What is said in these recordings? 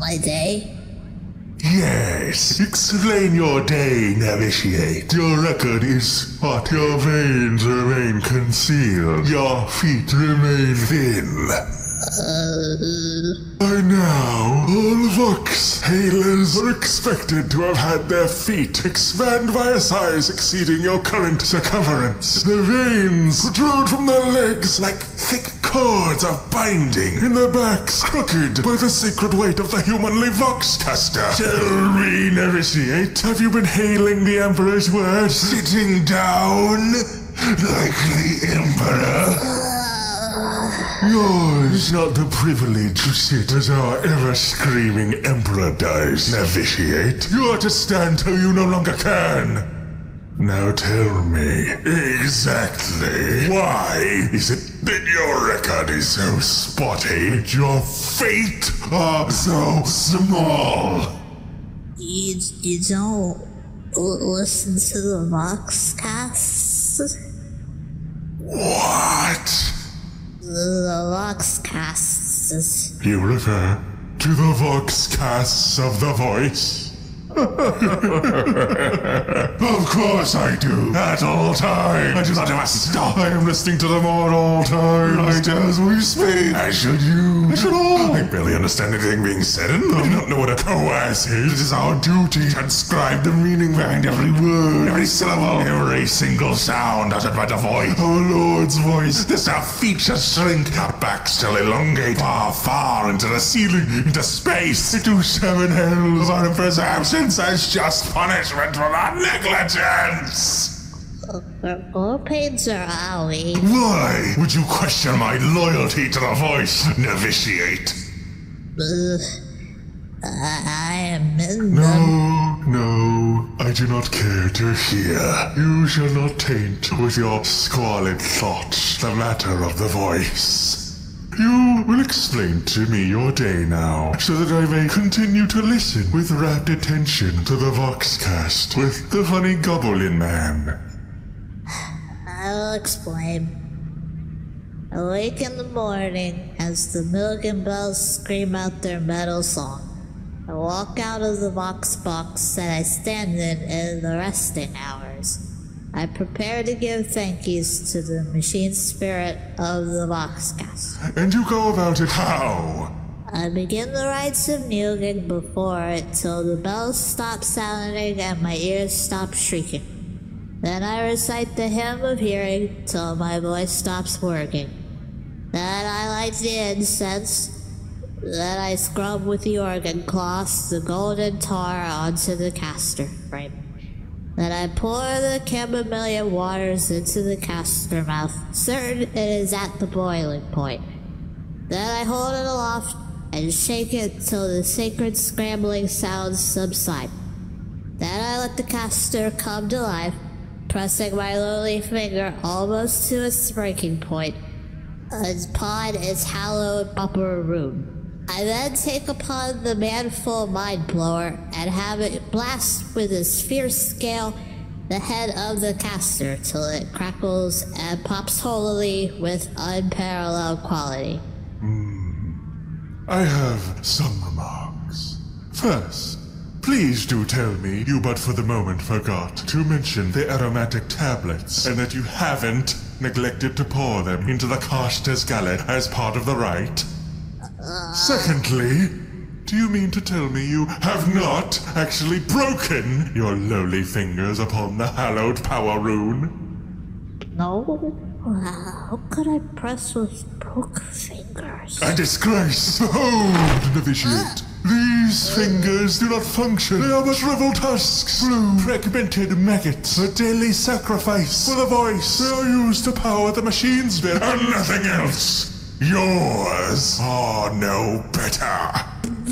My day? Yes, explain your day, Novitiate. Your record is hot. Your veins remain concealed. Your feet remain thin. Uh, by now, all Vox Hailers are expected to have had their feet expand by a size exceeding your current circumference. The veins protrude from their legs like thick cords of binding, and their backs crooked by the sacred weight of the humanly Voxcaster. Tell me, Novitiate, have you been hailing the Emperor's words? Sitting down? Like the Emperor? Yours not the privilege to sit as our ever-screaming Emperor dies, Novitiate. You are to stand till you no longer can. Now tell me, exactly, why is it that your record is so spotty and your feet are so small? You, you don't listen to the Voxcast? What? The Voxcast is. You refer to the Voxcasts of the voice? of course I do. At all times. I do not ever stop. I am listening to them all at all times. Right as we speak. As should you. As should all. I barely understand anything being said and I do not know what a coas is. It is our duty to transcribe the meaning behind every word, every syllable, every single sound uttered by the voice. Our Lord's voice. This our shall shrink, our backs shall elongate far, far into the ceiling, into space, into seven hells. Our Emperor's absence as just punishment for that negligence. All painter, are we? Why would you question my loyalty to the voice, novitiate? Ugh. I, am in them. No, no, I do not care to hear. You shall not taint with your squalid thoughts the matter of the voice. You will explain to me your day now, so that I may continue to listen with rapt attention to the Voxcast with the funny Goblin Man. I'll explain. I wake in the morning as the Milligan bells scream out their metal song. I walk out of the Vox box that I stand in in the resting hours. I prepare to give thank yous to the machine spirit of the Voxcast. And you go about it how? I begin the rites of kneeling before it till the bells stop sounding and my ears stop shrieking. Then I recite the hymn of hearing till my voice stops working. Then I light the incense. Then I scrub with the organ cloths the golden tar onto the caster frame. Then I pour the chamomile waters into the caster mouth, certain it is at the boiling point. Then I hold it aloft and shake it till the sacred scrambling sounds subside. Then I let the caster come to life, pressing my lowly finger almost to its breaking point upon its hallowed power rune. I then take upon the manful mind blower and have it blast with its fierce scale the head of the caster till it crackles and pops holily with unparalleled quality. Hmm. I have some remarks. First, please do tell me you but for the moment forgot to mention the aromatic tablets and that you haven't neglected to pour them into the caster's gullet as part of the rite. Secondly, do you mean to tell me you have not actually broken your lowly fingers upon the hallowed power rune? No? How could I press with broke fingers? A disgrace! Behold, novitiate! These fingers do not function. They are but shriveled husks, blue, fragmented maggots, a daily sacrifice for the voice. They are used to power the machines bit and nothing else. Yours are no better.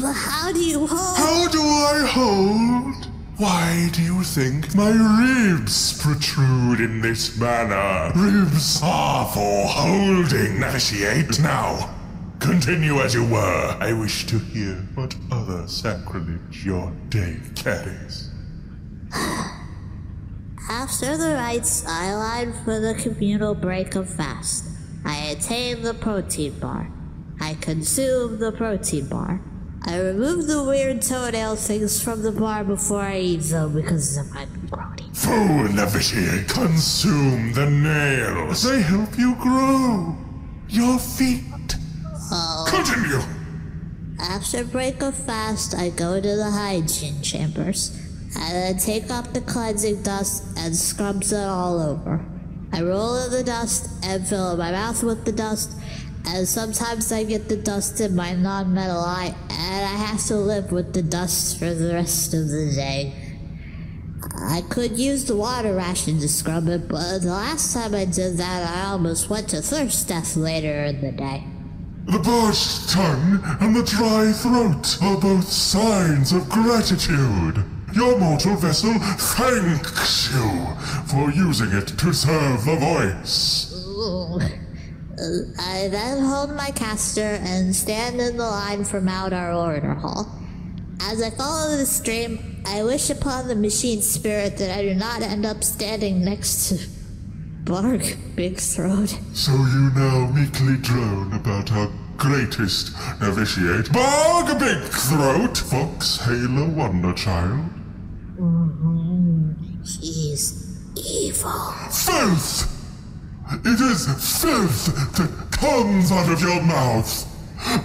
But how do you hold? How do I hold? Why do you think my ribs protrude in this manner? Ribs are for holding, novitiate. Now, continue as you were. I wish to hear what other sacrilege your day carries. After the rites, I line for the communal break of fast. I attain the protein bar. I consume the protein bar. I remove the weird toenail things from the bar before I eat them because be grody. Food novitiate, consume the nails. They help you grow. Your feet. Oh. Continue. After break of fast, I go to the hygiene chambers. and I take off the cleansing dust and scrubs it all over. I roll in the dust and fill my mouth with the dust, and sometimes I get the dust in my non-metal eye, and I have to live with the dust for the rest of the day. I could use the water ration to scrub it, but the last time I did that, I almost went to thirst death later in the day. The parched tongue and the dry throat are both signs of gratitude. Your mortal vessel thanks you for using it to serve the voice. Ooh. I then hold my caster and stand in the line from out our order hall. As I follow the stream, I wish upon the machine spirit that I do not end up standing next to Bark Big Throat. So you now meekly drone about our greatest novitiate, Bog Big Throat, Vox Hailer Wonder Child. He's evil. Filth! It is filth that comes out of your mouth.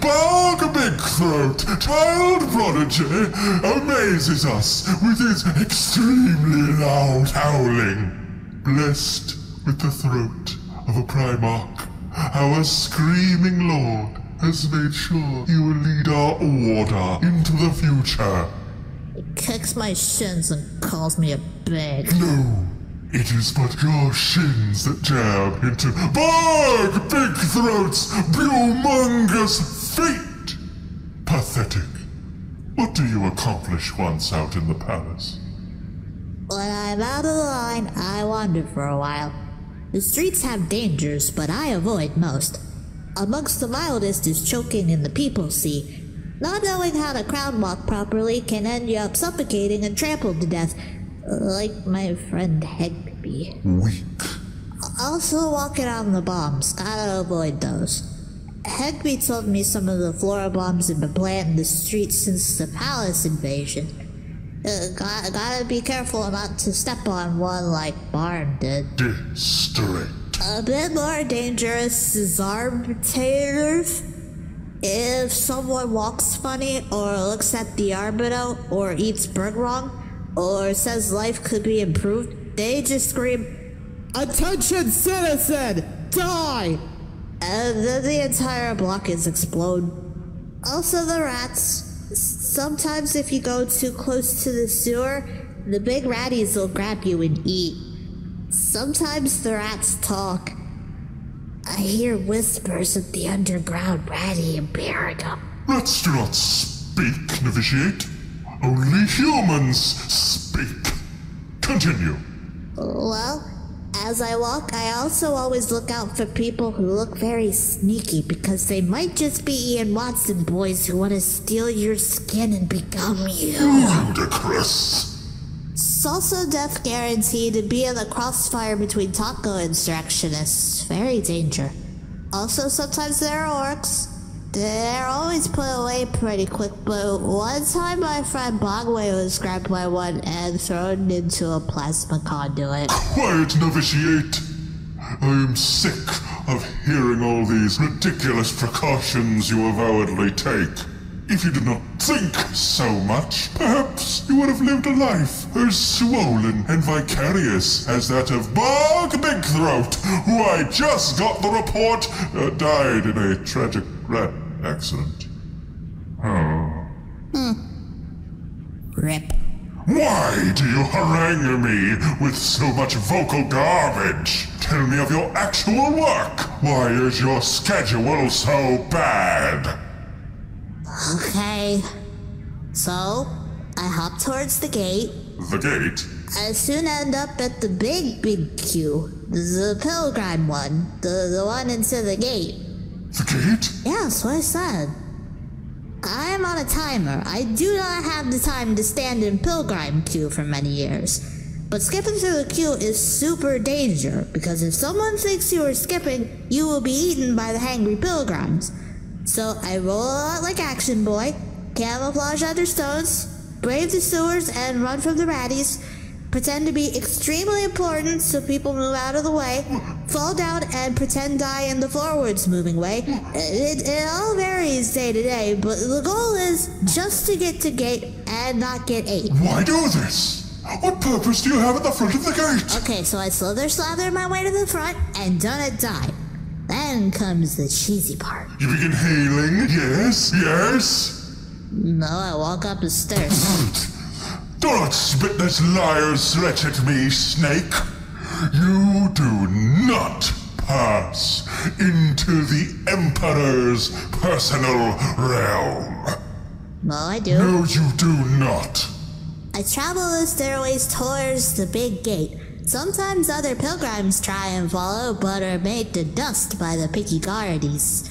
Bog Big Throat, child prodigy, amazes us with his extremely loud howling. Blessed with the throat of a Primarch, our screaming lord has made sure he will lead our order into the future. Kicks my shins and calls me a big. No, it is but your shins that jab into Bog Big Throat's humongous feet. Pathetic. What do you accomplish once out in the palace? When I'm out of the line, I wander for a while. The streets have dangers, but I avoid most. Amongst the mildest is choking in the people sea. Not knowing how to crowd walk properly can end you up suffocating and trampled to death, like my friend Hegby. Weak. Also, walking on the bombs, gotta avoid those. Hegby told me some of the flora bombs have been planted in the streets since the palace invasion. Uh, gotta, gotta be careful not to step on one like Barn did. Distrait. A bit more dangerous is arbitrators. If someone walks funny, or looks at the arbiter, or eats bird wrong, or says life could be improved, they just scream, Attention citizen! Die! And then the entire block is explode. Also the rats. Sometimes if you go too close to the sewer, the big ratties will grab you and eat. Sometimes the rats talk. I hear whispers of the underground ratty imperium. Rats do not speak, novitiate. Only humans speak. Continue. Well, as I walk, I also always look out for people who look very sneaky because they might just be Ian Watson boys who want to steal your skin and become you. Ludicrous. It's also death guarantee to be in the crossfire between taco insurrectionists. Very danger. Also, sometimes there are orcs. They're always put away pretty quick, but one time my friend Bogway was grabbed by one and thrown into a plasma conduit. Quiet, novitiate. I am sick of hearing all these ridiculous precautions you avowedly take. If you did not think so much, perhaps you would have lived a life as swollen and vicarious as that of Bog Big Throat, who I just got the report uh, died in a tragic rat accident. Oh. Rip. Why do you harangue me with so much vocal garbage? Tell me of your actual work. Why is your schedule so bad? Okay. So, I hop towards the gate. The gate? I soon end up at the big, big queue. The pilgrim one. The, the one into the gate. The gate? Yeah, that's what I said. I'm on a timer. I do not have the time to stand in pilgrim queue for many years. But skipping through the queue is super danger because if someone thinks you are skipping, you will be eaten by the hangry pilgrims. So I roll out like Action Boy, camouflage under stones, brave the sewers and run from the raddies, pretend to be extremely important so people move out of the way, fall down and pretend die in the forwards moving way. It, it all varies day to day, but the goal is just to get to gate and not get ate. Why do this? What purpose do you have at the front of the gate? Okay, so I slither slather my way to the front and done it die. Then comes the cheesy part. You begin hailing, yes, yes. No, I walk up the stairs. Do not spit this liar's threat at me, Snake. You do not pass into the Emperor's personal realm. No, I do. No, you do not. I travel the stairways towards the big gate. Sometimes other pilgrims try and follow, but are made to dust by the picky guardies.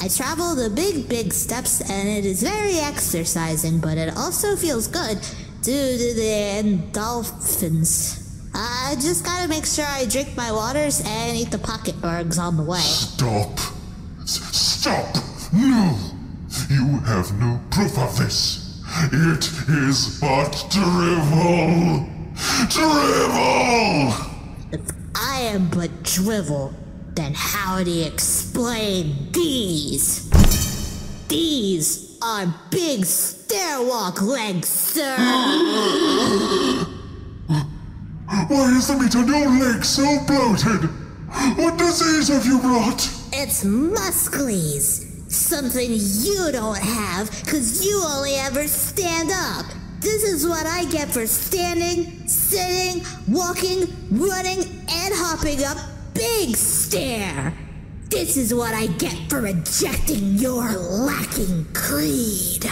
I travel the big, big steps, and it is very exercising, but it also feels good due to the endorphins. I just gotta make sure I drink my waters and eat the pocket bergs on the way. Stop. Stop. No. You have no proof of this. It is but drivel. Drivel! If I am but drivel, then how do you explain these? These are big stairwalk legs, sir. Why is the meat on your leg so bloated? What disease have you brought? It's muscles. Something you don't have, cause you only ever stand up. This is what I get for standing, sitting, walking, running, and hopping up big stair. This is what I get for rejecting your lacking creed.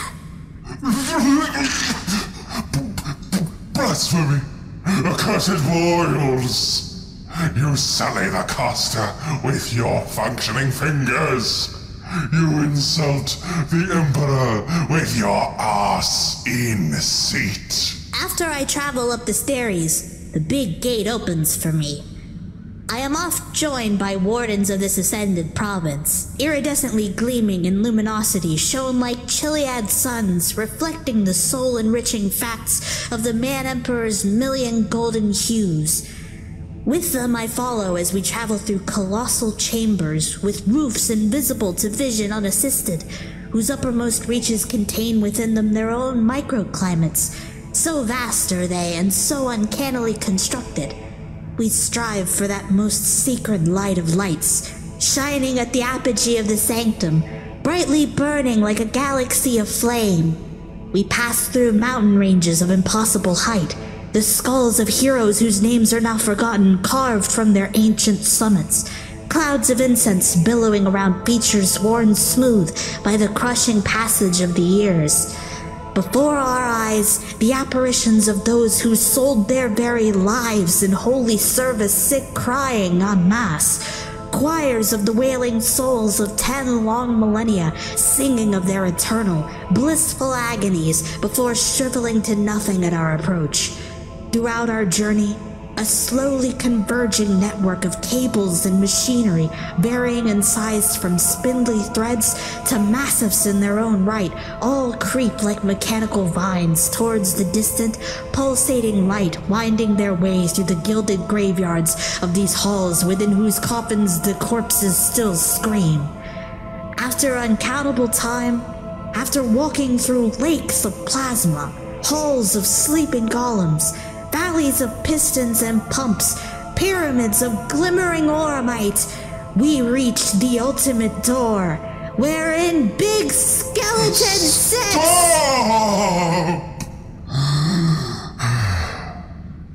Blasphemy! Accursed boils! You sully the caster with your functioning fingers! You insult the Emperor with your ass in seat! After I travel up the stairs, the big gate opens for me. I am oft joined by wardens of this ascended province, iridescently gleaming in luminosity, shone like Chiliad suns, reflecting the soul enriching facts of the Man Emperor's million golden hues. With them I follow as we travel through colossal chambers with roofs invisible to vision unassisted, whose uppermost reaches contain within them their own microclimates. So vast are they and so uncannily constructed. We strive for that most sacred light of lights, shining at the apogee of the sanctum, brightly burning like a galaxy of flame. We pass through mountain ranges of impossible height, the skulls of heroes whose names are now forgotten carved from their ancient summits. Clouds of incense billowing around features worn smooth by the crushing passage of the years. Before our eyes, the apparitions of those who sold their very lives in holy service sit crying en masse. Choirs of the wailing souls of ten long millennia singing of their eternal, blissful agonies before shriveling to nothing at our approach. Throughout our journey, a slowly converging network of cables and machinery, varying in size from spindly threads to massives in their own right, all creep like mechanical vines towards the distant, pulsating light, winding their way through the gilded graveyards of these halls within whose coffins the corpses still scream. After uncountable time, after walking through lakes of plasma, halls of sleeping golems, valleys of pistons and pumps, pyramids of glimmering auramite, we reached the ultimate door, wherein big skeleton. Stop!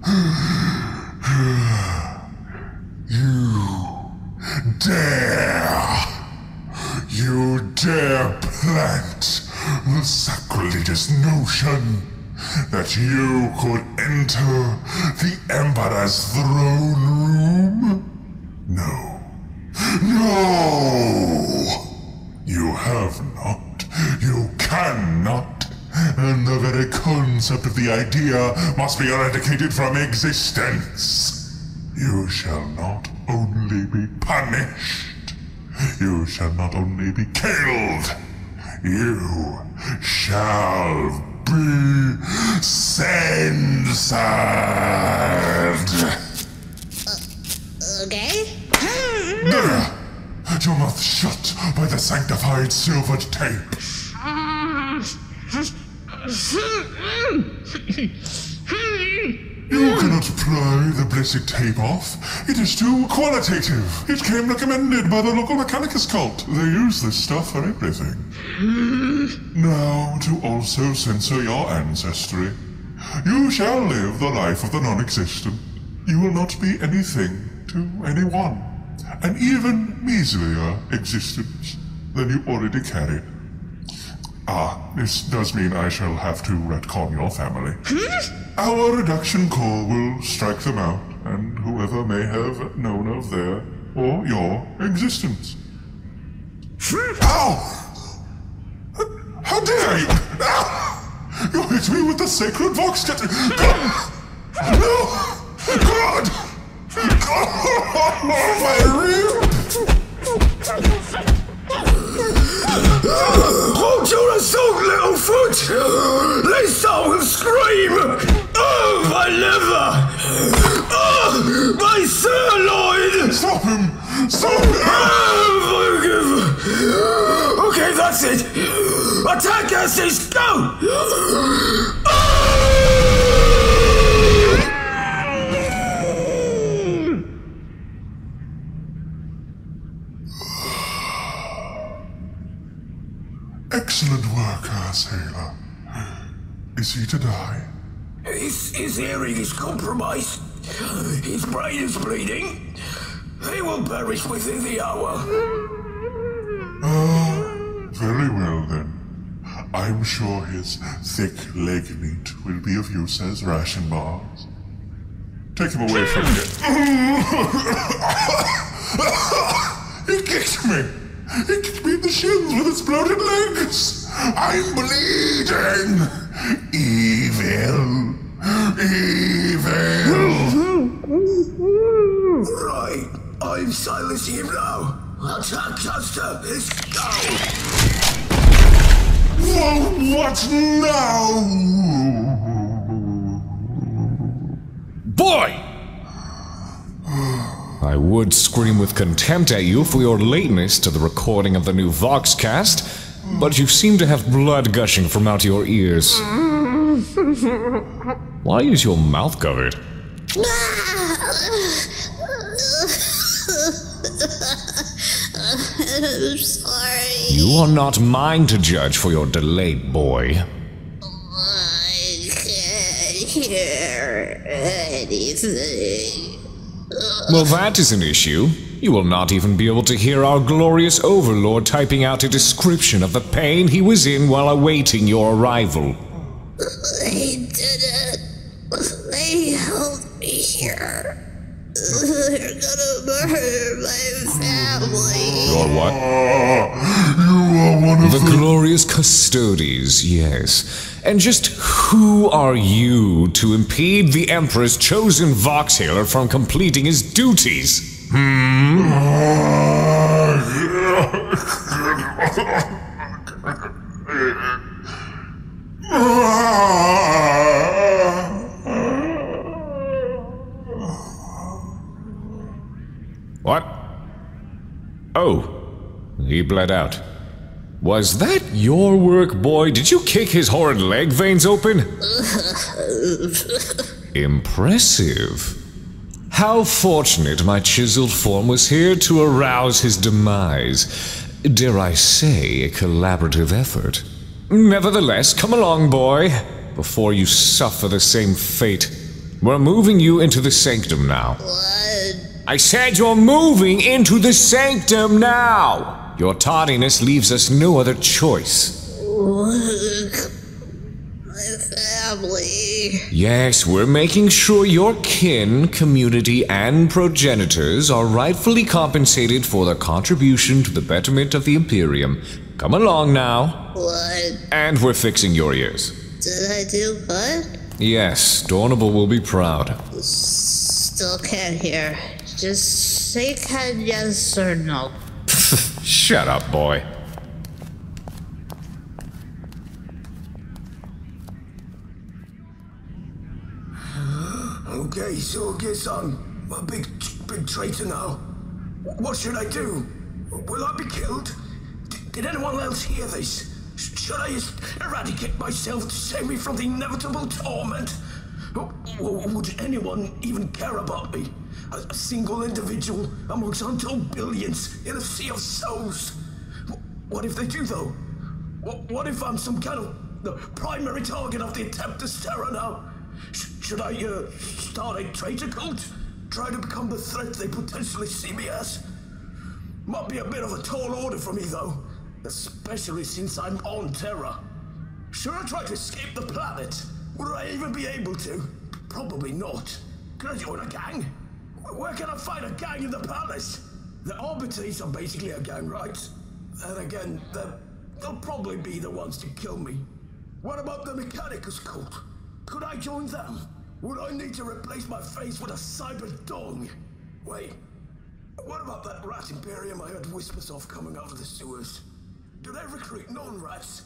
You dare! You dare plant the sacrilegious notion that you could enter the Emperor's throne room? No. No! You have not. You cannot. And the very concept of the idea must be eradicated from existence. You shall not only be punished, you shall not only be killed, you shall be censored. Okay? There! Your mouth shut by the sanctified silvered tape. You cannot pry the blessed tape off. It is too qualitative. It came recommended by the local Mechanicus cult. They use this stuff for everything. Now, to also censor your ancestry. You shall live the life of the non-existent. You will not be anything to anyone. An even measlier existence than you already carried. Ah, this does mean I shall have to retcon your family. Our reduction call will strike them out, and whoever may have known of their or your existence. Ow! How dare you! Ow! You hit me with the sacred vox cat. No! God! Rib! Hold your assault, little foot! Let's start scream! Oh, my liver! Oh, my sirloin! Stop him! Stop him! Oh, Okay, that's it. Attack Estes, go! Excellent work, uh, sailor. Is he to die? His, his hearing is compromised. His brain is bleeding. He will perish within the hour. Very well then. I'm sure his thick leg meat will be of use as ration bars. Take him away from here. he kicked me! He kicked me in the shins with his bloated legs! I'm bleeding! Evil! Evil! Right, I'm silencing him now. Attack Custer, let's go! Well, what now? Boy! I would scream with contempt at you for your lateness to the recording of the new Voxcast, but you seem to have blood gushing from out your ears. Why is your mouth covered? I'm sorry. You are not mine to judge for your delay, boy. I can't hear anything. Well, that is an issue. You will not even be able to hear our glorious overlord typing out a description of the pain he was in while awaiting your arrival. They didn't. They held me here. They're gonna murder my family. Or what? You are one of The the... glorious Custodes, yes. And just who are you to impede the Emperor's chosen Voxhailer from completing his duties? Hmm. What? Oh, he bled out. Was that your work, boy? Did you kick his horrid leg veins open? Impressive. How fortunate my chiseled form was here to arouse his demise. Dare I say, a collaborative effort. Nevertheless, come along, boy, before you suffer the same fate. We're moving you into the sanctum now. What? I said you're moving into the sanctum now! Your tardiness leaves us no other choice. My family. Yes, we're making sure your kin, community, and progenitors are rightfully compensated for their contribution to the betterment of the Imperium. Come along now. What? And we're fixing your ears. Did I do good? Yes, Dornable will be proud. Still can't hear. Just say head yes or no. Shut up, boy. okay, so I guess I'm a big, big traitor now. What should I do? Will I be killed? D did anyone else hear this? Sh should I eradicate myself to save me from the inevitable torment? Would anyone even care about me? A, a single individual amongst untold billions in a sea of souls? W- what if they do, though? What, what if I'm some kind of the primary target of the Adeptus Terra now? Sh- should I uh, start a traitor cult? Try to become the threat they potentially see me as? Might be a bit of a tall order for me, though, especially since I'm on Terra. Should I try to escape the planet? Would I even be able to? Probably not. Can I join a gang? Where can I find a gang in the palace? The Arbiters are basically a gang, right? And again, they'll probably be the ones to kill me. What about the Mechanicus cult? Could I join them? Would I need to replace my face with a cyber dong? Wait, what about that rat imperium I heard whispers of coming out of the sewers? Do they recruit non-rats?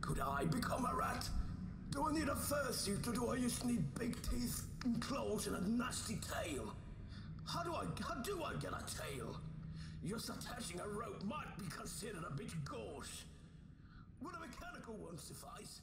Could I become a rat? Do I need a fursuit or do I just need big teeth and claws and a nasty tail? How do I how do I get a tail? Just attaching a rope might be considered a bit gauche. Would a mechanical one suffice?